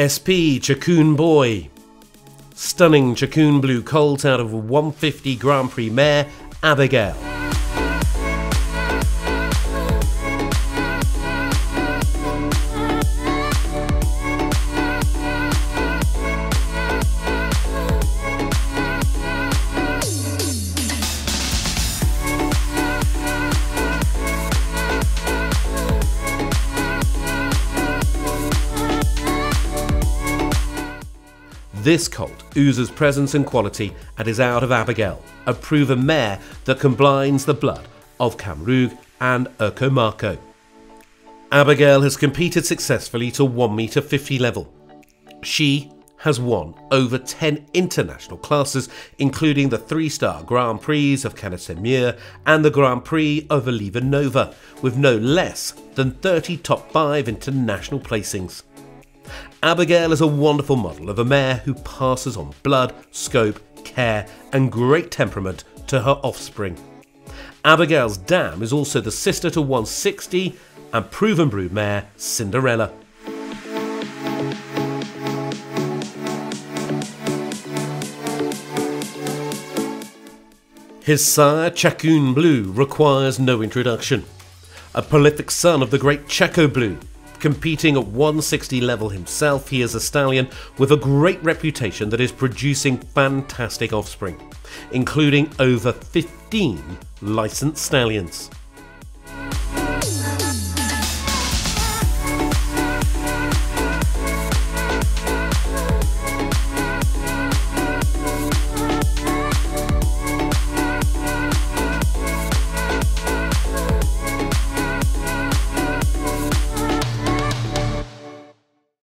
SP Chacoon Boy. Stunning Chacoon Blue colt out of 150 Grand Prix mare, Abigail. This colt oozes presence and quality and is out of Abigail, a proven mare that combines the blood of Camargue and Marco. Abigail has competed successfully to 1 meter 50 level. She has won over 10 international classes, including the three star Grand Prix of Canet and the Grand Prix of Oliva Nova, with no less than 30 top 5 international placings. Abigail is a wonderful model of a mare who passes on blood, scope, care, and great temperament to her offspring. Abigail's dam is also the sister to 160 and proven brood mare Cinderella. His sire, Chacoon Blue, requires no introduction. A prolific son of the great Chacco Blue, Competing at 160 level himself, he is a stallion with a great reputation that is producing fantastic offspring, including over 15 licensed stallions.